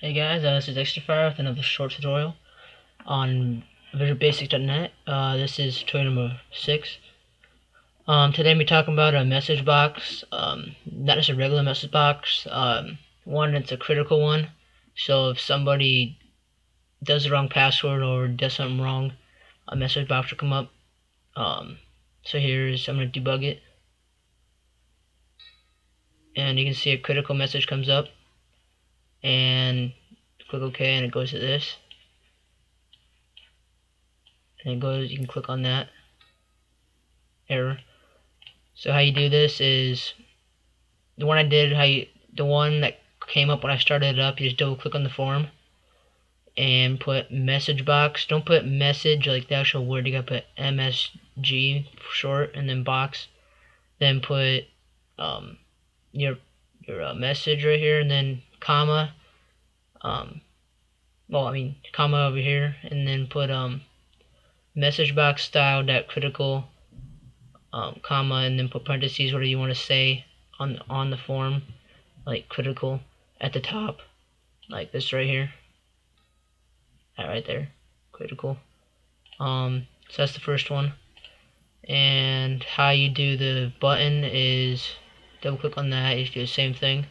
Hey guys, uh, this is Extrafire with another short tutorial on VisualBasic.net. Uh, this is tutorial number 6. Um, today we're talking about a message box, um, not just a regular message box, um, one that's a critical one. So if somebody does the wrong password or does something wrong, a message box will come up. Um, so here's, I'm going to debug it. And you can see a critical message comes up and click OK and it goes to this. And it goes you can click on that. Error. So how you do this is the one I did how you the one that came up when I started it up you just double click on the form and put message box. Don't put message like the actual word you gotta put MSG for short and then box. Then put um, your your uh, message right here and then comma um well I mean comma over here and then put um message box style dot critical um, comma and then put parentheses whatever you want to say on on the form like critical at the top like this right here. That right there critical. Um so that's the first one. And how you do the button is double click on that you do the same thing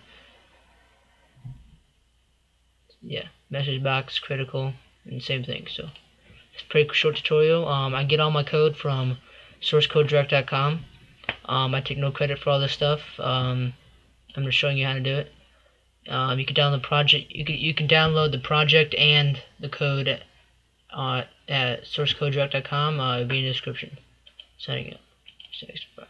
yeah, message box, critical, and same thing. So it's pretty short tutorial. Um, I get all my code from sourcecodedirect.com. Um, I take no credit for all this stuff. Um, I'm just showing you how to do it. Um, you can download the project. You can you can download the project and the code at, uh, at sourcecodedirect.com. Uh, it'll be in the description. Signing up. Thanks. Bye.